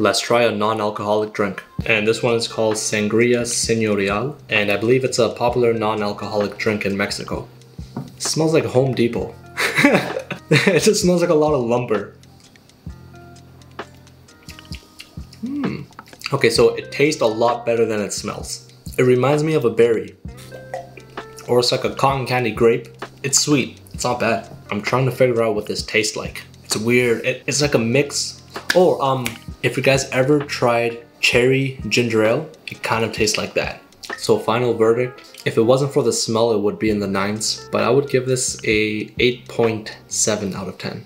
Let's try a non-alcoholic drink. And this one is called Sangria Señorial, and I believe it's a popular non-alcoholic drink in Mexico. It smells like Home Depot. it just smells like a lot of lumber. Hmm. Okay, so it tastes a lot better than it smells. It reminds me of a berry. Or it's like a cotton candy grape. It's sweet. It's not bad. I'm trying to figure out what this tastes like. It's weird. It, it's like a mix. Oh, um, if you guys ever tried cherry ginger ale, it kind of tastes like that. So final verdict, if it wasn't for the smell, it would be in the nines, but I would give this a 8.7 out of 10.